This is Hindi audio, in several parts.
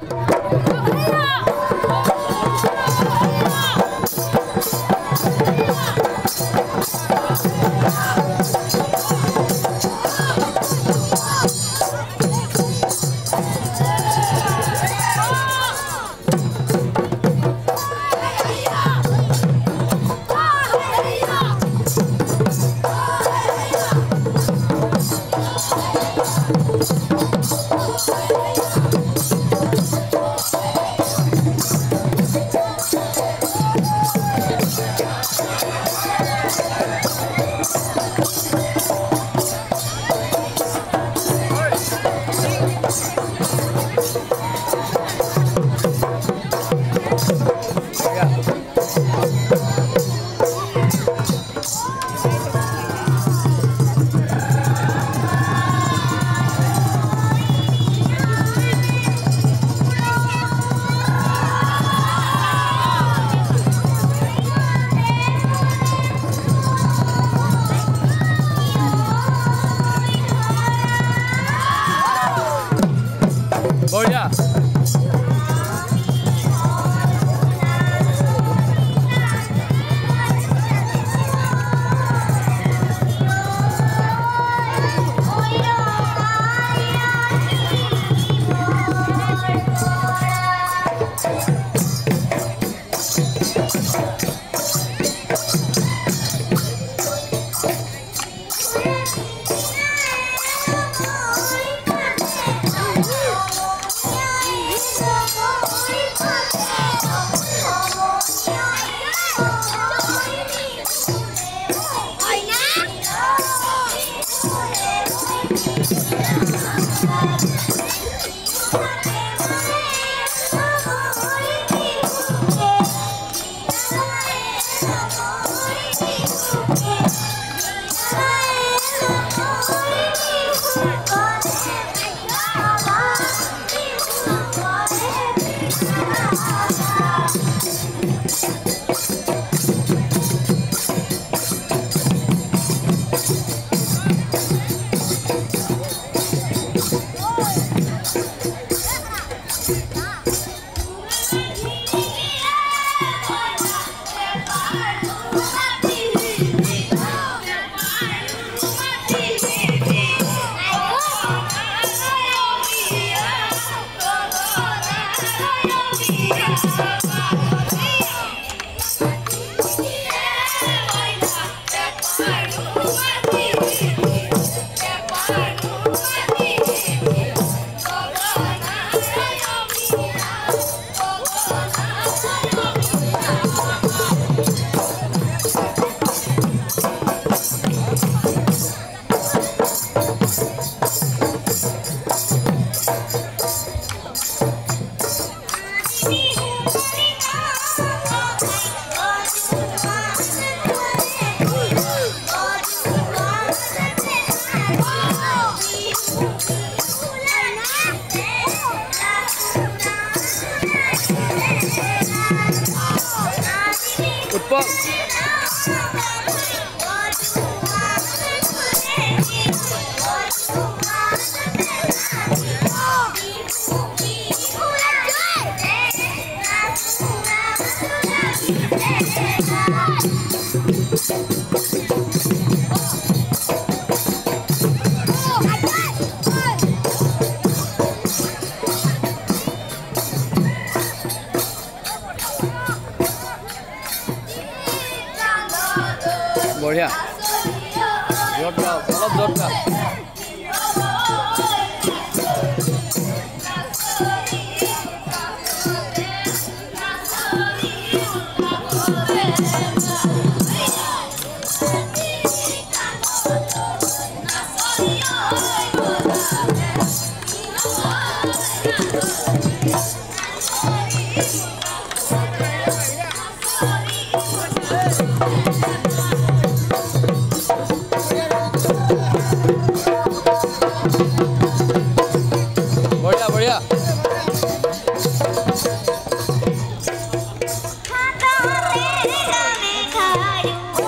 我，哎呀。बढ़िया। जोरदार बहुत ज़ोर जोरदार। बढ़िया बढ़िया। Oh,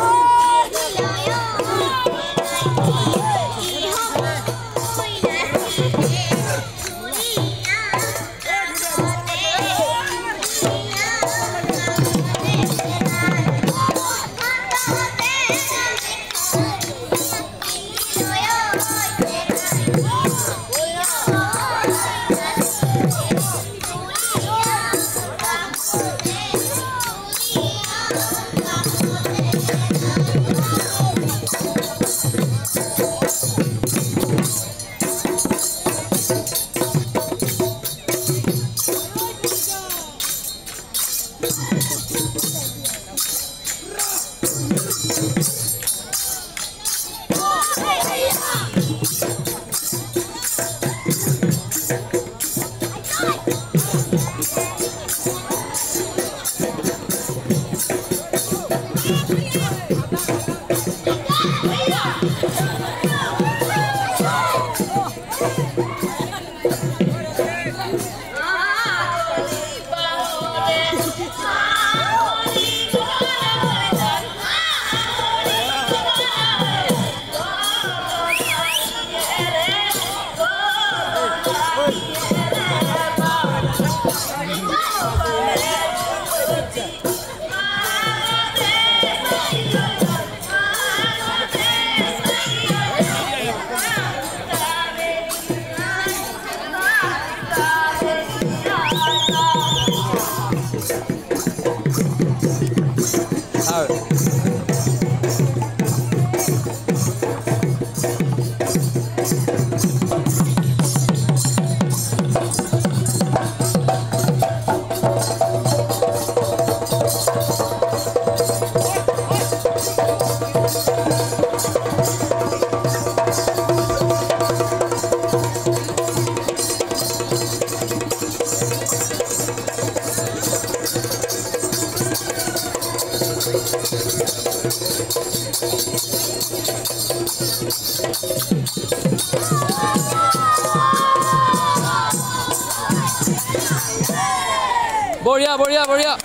बढ़िया बढ़िया बढ़िया।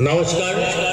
नमस्कार।